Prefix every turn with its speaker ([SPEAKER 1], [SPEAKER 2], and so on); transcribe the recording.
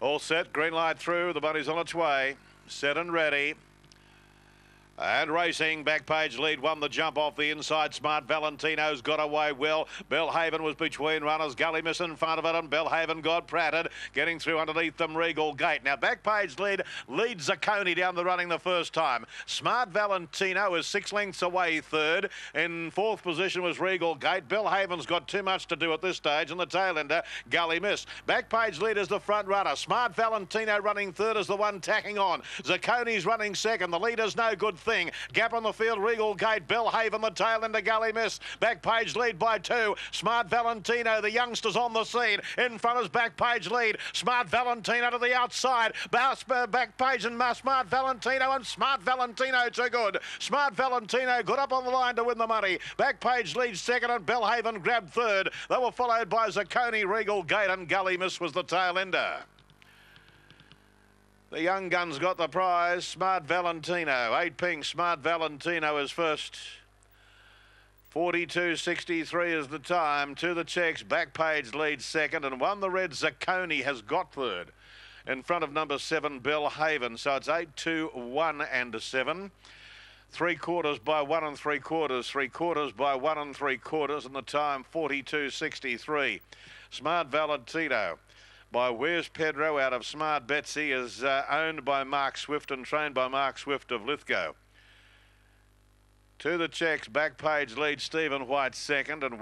[SPEAKER 1] All set, green light through. The bunny's on its way. Set and ready. And racing, back page lead, won the jump off the inside. Smart Valentino's got away well. Bellhaven was between runners. Gully Miss in front of it, and Bellhaven got pratted. Getting through underneath them, Regal Gate. Now, back page lead, leads Zacconi down the running the first time. Smart Valentino is six lengths away third. In fourth position was Regal Gate. Bellhaven's got too much to do at this stage, and the tail ender, Gully Miss. Back page lead is the front runner. Smart Valentino running third is the one tacking on. Zacconi's running second. The leader's no good thing thing. Gap on the field, Regal Gate, Bellhaven, the tail into Gully Miss. Back page lead by two. Smart Valentino, the youngsters on the scene. In front is back page lead. Smart Valentino to the outside. Uh, back page and Smart Valentino and Smart Valentino too good. Smart Valentino good up on the line to win the money. Back page lead second and Bellhaven grabbed third. They were followed by Zacconi, Regal Gate and Gully Miss was the tail ender. The young guns got the prize. Smart Valentino. Eight pink. Smart Valentino is first. 42.63 is the time. To the checks. Back page leads second. And one the red. Zacconi has got third. In front of number seven, Bell Haven. So it's 8, 2, 1 and 7. Three quarters by one and three quarters. Three quarters by one and three quarters. And the time 42.63. Smart Valentino by Where's Pedro out of Smart Betsy is uh, owned by Mark Swift and trained by Mark Swift of Lithgow. To the checks, back page lead Stephen White second and